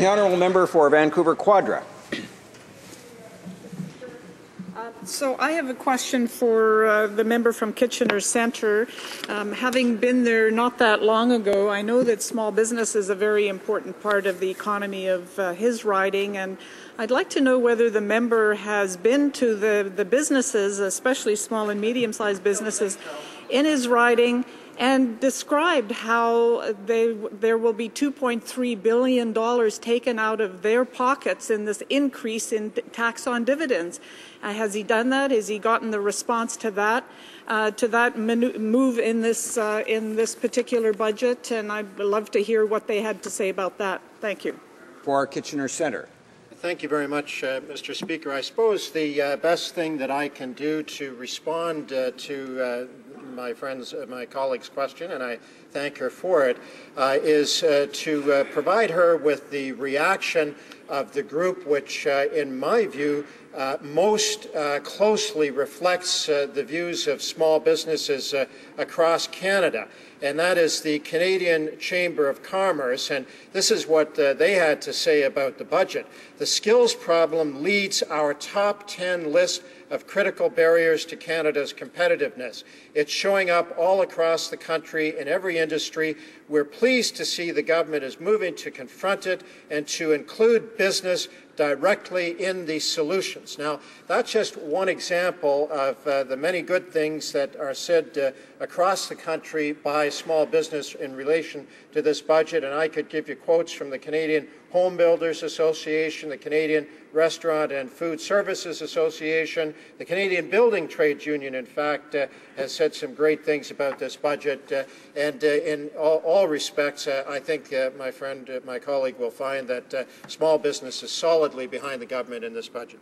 The honourable member for Vancouver Quadra. So I have a question for uh, the member from Kitchener Centre. Um, having been there not that long ago, I know that small business is a very important part of the economy of uh, his riding, and I'd like to know whether the member has been to the, the businesses, especially small and medium-sized businesses, in his riding and described how they, there will be $2.3 billion taken out of their pockets in this increase in tax on dividends. Uh, has he done that? Has he gotten the response to that? Uh, to that move in this uh, in this particular budget, and I'd love to hear what they had to say about that. Thank you. For our Kitchener Centre. Thank you very much, uh, Mr. Speaker. I suppose the uh, best thing that I can do to respond uh, to my friend's, uh, my colleague's question, and I thank her for it, uh, is uh, to provide her with the reaction of the group which, uh, in my view, uh, most closely reflects the views of small businesses across Canada and that is the Canadian Chamber of Commerce. And this is what uh, they had to say about the budget. The skills problem leads our top 10 list of critical barriers to Canada's competitiveness. It's showing up all across the country in every industry. We're pleased to see the government is moving to confront it and to include business directly in these solutions. Now, that's just one example of uh, the many good things that are said uh, across the country by small business in relation to this budget, and I could give you quotes from the Canadian Home Builders Association, the Canadian Restaurant and Food Services Association, the Canadian Building Trades Union, in fact, uh, has said some great things about this budget. Uh, and uh, in all, all respects, uh, I think uh, my friend, uh, my colleague will find that small business is solidly behind the government in this budget.